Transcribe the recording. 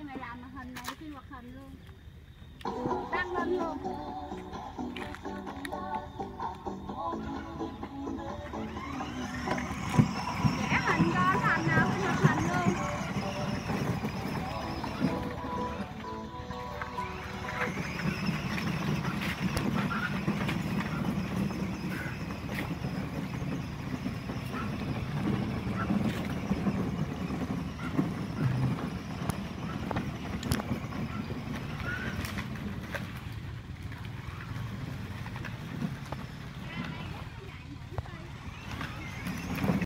tay mày làm hình này khi hoạt hình luôn đăng lên luôn vẽ hình cho thành nào khi hoạt hình luôn Thank you.